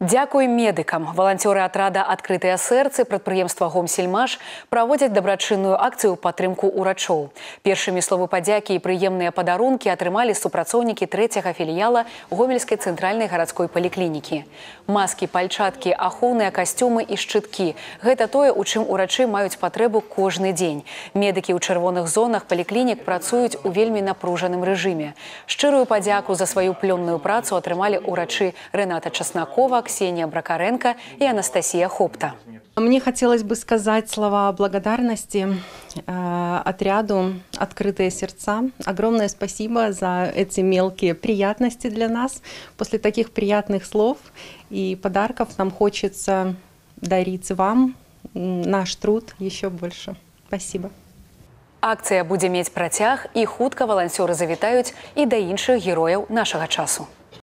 Дзякуй медыкам. Валанцёры атрада адкрытыя сэрцы прадпрыемства Гомсельмаш праводзяць дабрачынную акцыю ў падтрымку ўрачоў. Першымі словы падзякі і прыемныя падарункі атрымалі супрацоўнікі трэцяга філіяла гомельскай цэнтральнай гарадской паліклінікі. Маскі, пальчаткі, ахоўныя касцюмы і шчыткі. Гэта тое, у чым урачы маюць патрэбу кожны дзень. Медыкі ў чырвоных зонах паліклінік працуюць у вельмі напружаным рэжыме. Шчырую падзяку за сваю плённую працу атрымалі ўрачы Рэната Часнакова, Ксения Бракаренко и Анастасия Хопта. Мне хотелось бы сказать слова благодарности э, отряду «Открытые сердца». Огромное спасибо за эти мелкие приятности для нас. После таких приятных слов и подарков нам хочется дарить вам наш труд еще больше. Спасибо. Акцыя будзе мець працяг і хутка валанцёры завітаюць і да іншых герояў нашага часу.